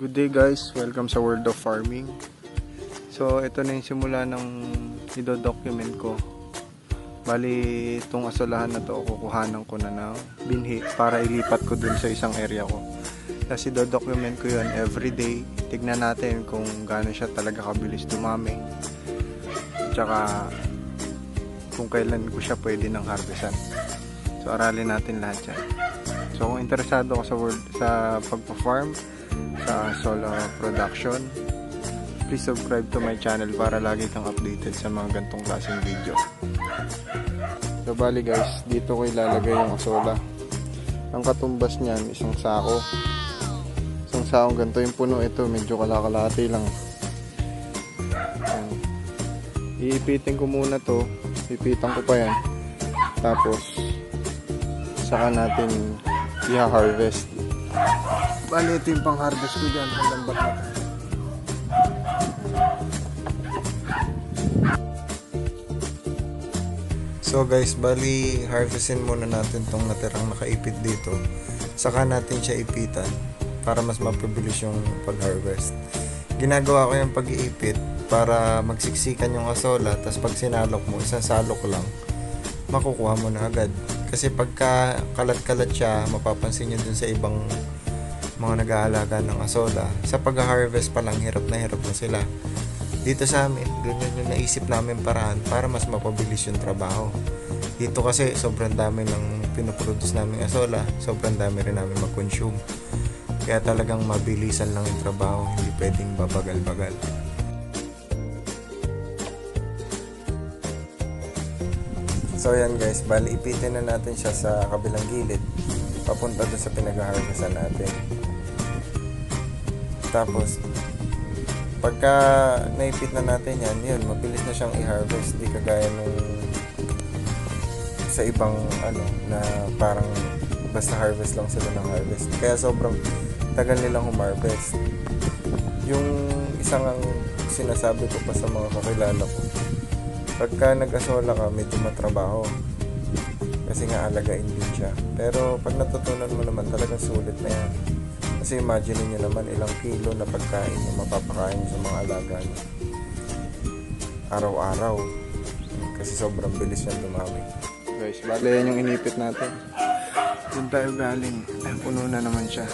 Good day guys, welcome sa World of Farming. So ito na yung simula ng ido-document ko. Bali itong asolahan na to kukuhanan ko na ng binhi para ilipat ko dun sa isang area ko. Tapos ido-document ko yun everyday. Tignan natin kung gaano siya talaga kabilis dumami. Tsaka kung kailan ko siya pwede ng harvestan. So aralin natin lahat yan. So kung interesado ka sa world sa pagpa-farm, sa solo production. Please subscribe to my channel para lagi kang updated sa mga gantong klaseng video. So bali guys dito ko ilalagay yung asola. Ang katumbas niyan isang sako. Isang sako ganito. Yung puno ito medyo kalakalati lang. Ayan. iipitin ko muna to. Ipitan ko pa yan. Tapos saka natin i-harvest Bali, ito yung pang-harvest ko dyan. Ang lambat na to. So guys, bali harvestin muna natin tong natirang nakaipit dito. Saka natin siya ipitan para mas mapabilis yung pag-harvest. Ginagawa ko yung pag-iipit para magsiksikan yung asola tapos pag sinalok mo, isang salok lang makukuha mo na agad. Kasi pagka kalat-kalat siya, mapapansin nyo dun sa ibang mga nag-aalaga ng asola, sa pag-harvest pa lang, hirap na hirap na sila. Dito sa amin, ganyan yung naisip namin paraan para mas mapabilis yung trabaho. Dito kasi sobrang dami ng pinoproduce namin asola, sobrang dami rin namin mag-consume. Kaya talagang mabilisan lang yung trabaho, hindi pwedeng babagal-bagal. Yan guys, bali ipitin na natin siya sa kabilang gilid papunta doon sa pinag-harvestan natin. Tapos, pagka naipit na natin yan, yun, mabilis na siyang i-harvest. Di kagaya nung sa ibang ano, na parang basta harvest lang sila ng harvest. Kaya sobrang tagal nilang humarvest. Yung isang ang sinasabi ko pa sa mga kakilala ko, pagka nag-asola ka, medyo matrabaho. Kasi nga alagain din siya. Pero pag natutunan mo naman, talagang sulit na yan. Kasi imagine niyo naman ilang kilo na pagkain yung mapapakain sa mga alaga niyo. Araw-araw. Kasi sobrang bilis niya dumami. Guys, bale yan yung inipit natin. Doon tayo galing. Ay, puno na naman siya.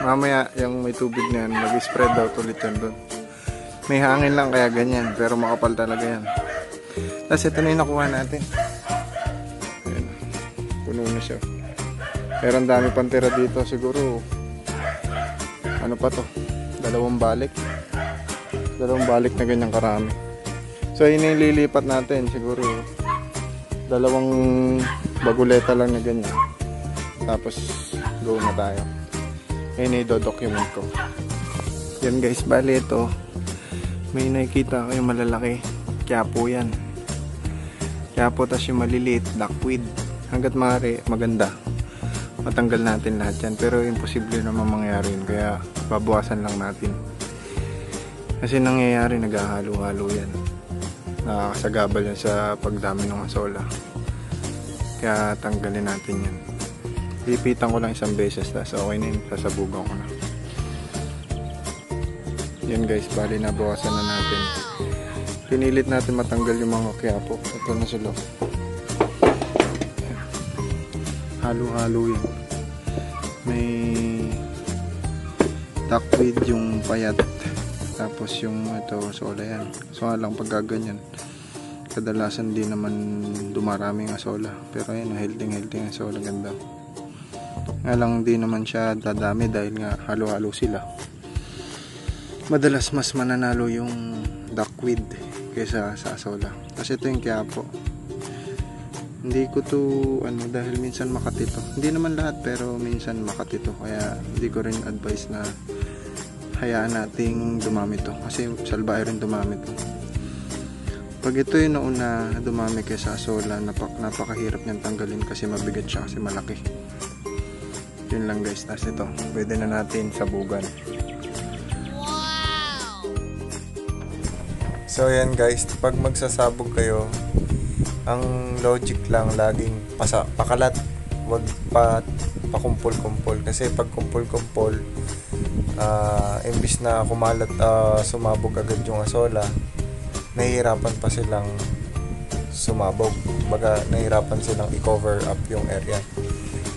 Mamaya, yung may tubig na yan, mag-spread out ulit yan doon. May hangin lang kaya ganyan, pero makapal talaga yan. Tapos ito na yung nakuha natin. Ayan. Puno na siya. Pero ang dami pang dito siguro. Ano pa to? Dalawang balik. Dalawang balik na ganyang karami. So yun yung lilipat natin siguro. Dalawang baguleta lang na ganyan. Tapos go na tayo. Ngayon i-document ko. Yan guys, bali ito. May nakikita kayo malalaki. Kyapo yan. Kyapo tas yung maliliit, duckweed. Hanggat maaari, maganda matanggal natin lahat yan pero imposible naman mangyari yun kaya babawasan lang natin kasi nangyayari naghahalo-halo yan nakakasagabal yan sa pagdami ng asola kaya tanggalin natin yan lipitan ko lang isang beses tapos okay na yun sasabugan ko na yan guys bali nabawasan na natin. Pinilit natin matanggal yung mga kyapo ito na sila. Halo-halo yun may duckweed yung payat. Tapos yung ito sola yan. So nga lang pag ganyan kadalasan di naman dumaraming asola. Pero yun healthy healthy ang asola. Ganda. Nga lang di naman siya dadami dahil nga halo-halo sila madalas mas mananalo yung duckweed kaysa sa asola. Kasi ito yung kiyapo. Hindi ko to ano dahil minsan makati to hindi naman lahat pero minsan makati to kaya hindi ko rin advice na hayaan nating dumami to. Kasi salbahe rin dumami to. Pag ito yung nauna dumami kaysa sola napak napakahirap niyang tanggalin kasi mabigat siya kasi malaki. Yun lang guys. Tas ito pwede na natin sabugan so yan guys. Pag magsasabog kayo ang logic lang laging pasa, pakalat. Wag pa pakumpol-kumpol. Kasi pag kumpol-kumpol uh, imbis na kumalat uh, sumabog agad yung asola nahihirapan pa silang sumabog. Baga nahihirapan silang i-cover up yung area.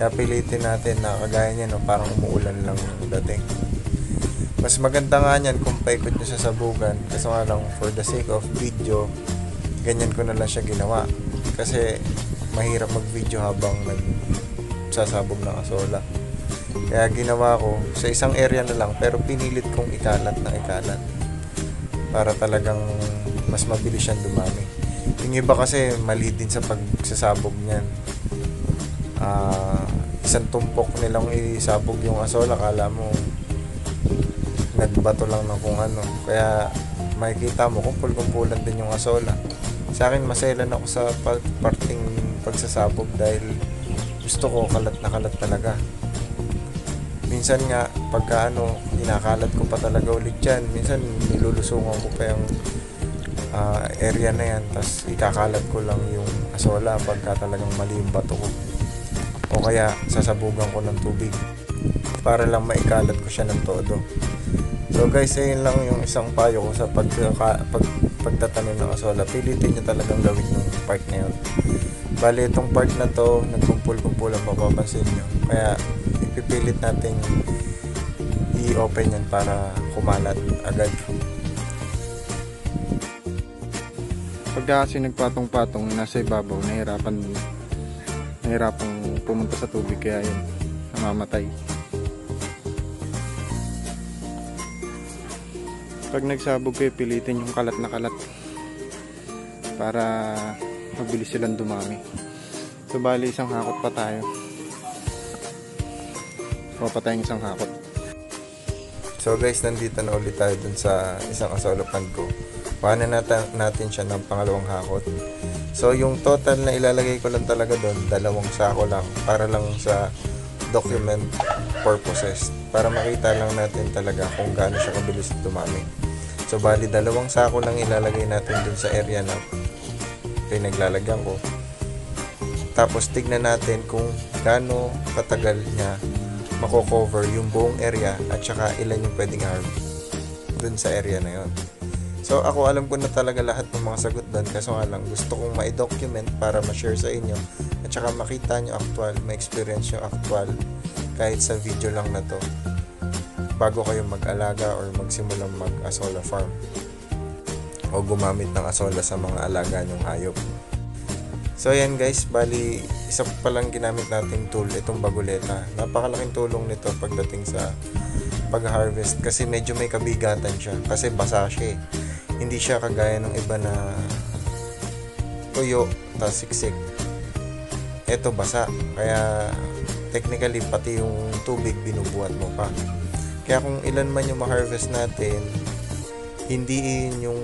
Kaya pilitin natin na kagaya niya no, parang umuulan lang dating mas maganda nga niyan kung paikot nyo sa sabugan kasi nga lang for the sake of video ganyan ko na lang siya ginawa. Kasi mahirap mag video habang nagsasabog ng asola. Kaya ginawa ko sa isang area na lang pero pinilit kong ikalat na ikalat. Para talagang mas mabilis siyang dumami. Yung iba kasi mali din sa pagsasabog niyan. Uh, isang tumpok nilang isabog yung asola kala mo nagbato lang ng kung ano. Kaya makikita mo kumpul-kumpulan din yung asola. Sa akin maselan ako sa parting pagsasabog dahil gusto ko kalat na kalat talaga. Minsan nga pagka ano, inakalat ko pa talaga ulit yan. Minsan nilulusungan ko pa yung uh, area na yan. Tapos ikakalat ko lang yung asola pagka talagang mali yung bato ko. O kaya sasabugan ko ng tubig para lang maikalat ko siya ng todo. So guys, ayun lang yung isang payo ko sa pag, pag, pagtatanim ng asola. Pilitin nyo talagang gawin yung part na yun. Bali, itong part na to, nagkumpul-kumpul ang mapapansin nyo. Kaya, ipipilit natin i-open yan para kumalat agad. Pagka kasi nagpatong-patong nasa ibabaw, nahirapan nahirapan pumunta sa tubig kaya yun, namamatay. Pag nagsabog kayo pilitin yung kalat na kalat. Para mabilis silang dumami. So bali isang hakot pa tayo. O pa tayong isang hakot. So guys nandito na ulit tayo dun sa isang asolopan ko. Paano natin, natin siya ng pangalawang hakot. So yung total na ilalagay ko lang talaga doon dalawang sako lang. Para lang sa document purposes para makita lang natin talaga kung gaano siya kabilis dumami. So bali dalawang sako lang ilalagay natin dun sa area na pinaglalagyan ko. Tapos tignan natin kung gaano katagal niya mako-cover yung buong area at saka ilan yung pwedeng harvest dun sa area na yon. So ako alam ko na talaga lahat ng mga sagot doon kaso nga lang gusto kong ma-document para ma-share sa inyo at saka makita nyo actual, ma-experience nyo actual kahit sa video lang na to bago kayo mag-alaga or magsimulang mag-asola farm o gumamit ng asola sa mga alaga nyong hayop. So ayan guys, bali isa pa lang ginamit nating tool itong baguleta. Napakalaking tulong nito pagdating sa pag-harvest kasi medyo may kabigatan siya kasi basa siya eh hindi siya kagaya ng iba na tuyo tas siksik eto basa. Kaya technically pati yung tubig binubuhat mo pa. Kaya kung ilan man yung ma-harvest natin hindi yun yung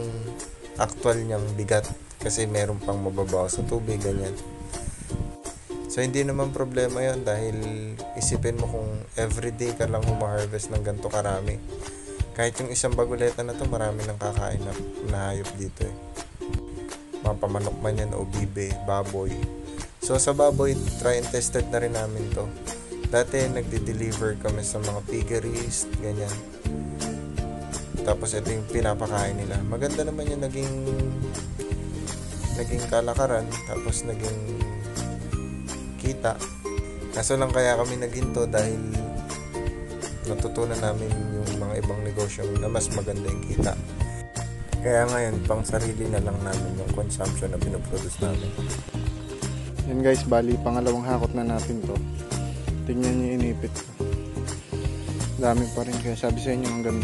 actual niyang bigat kasi meron pang mababaw sa tubig ganyan. So, hindi naman problema yon dahil isipin mo kung everyday ka lang humaharvest ng ganito karami. Kahit yung isang baguleta na to marami nang kakain na, na hayop dito eh. Mapamanok man yan o bibe, baboy so sa baboy try and tested na rin namin to dati nagde-deliver kami sa mga piggeries ganyan tapos ito yung pinapakain nila maganda naman yung naging naging kalakaran tapos naging kita kaso lang kaya kami naginto dahil natutunan namin yung mga ibang negosyo na mas maganda yung kita. Kaya ngayon, pang sarili na lang namin yung consumption na pinoproduce namin. Yan guys, bali pangalawang hakot na natin to. Tingnan nyo inipit ko. Dami pa rin kaya sabi sa inyo hanggang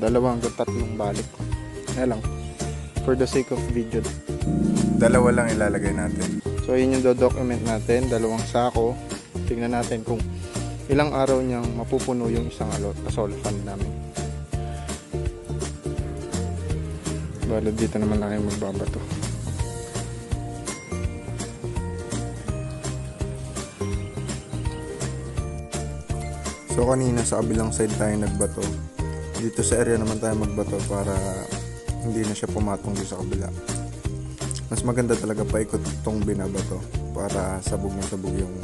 dalawa hanggang tatlong balik. Kaya lang, for the sake of video. Dalawa lang ilalagay natin. So yun yung do-document natin, dalawang sako. Tingnan natin kung ilang araw niyang mapupuno yung isang alot asol fan namin bala dito naman lang kayo magbabato so kanina sa kabilang side tayo nagbato dito sa area naman tayo magbato para hindi na siya pumatong sa kabila mas maganda talaga paikot itong binabato para sabog na sabog yung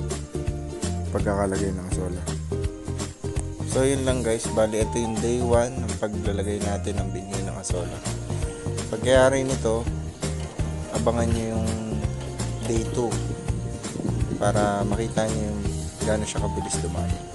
pagkakalagay ng solar. So yun lang guys, bali ito yung day 1 ng paglalagay natin ng binhi ng asola. Pagkayari nito, abangan nyo yung day 2 para makita nyo yung gaano siya kabilis dumami.